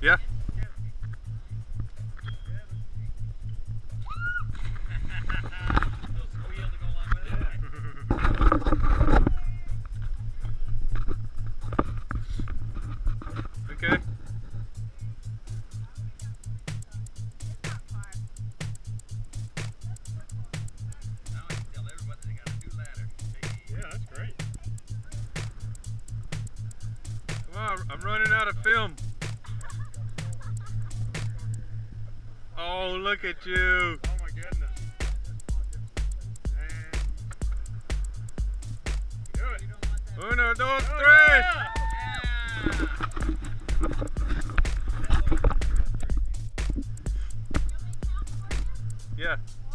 Yeah. Okay. Yeah, that's great. Come on, I'm running out of film. Oh, look at you. Oh my goodness. Do it. Uno, dos, tres. Yeah. yeah. yeah.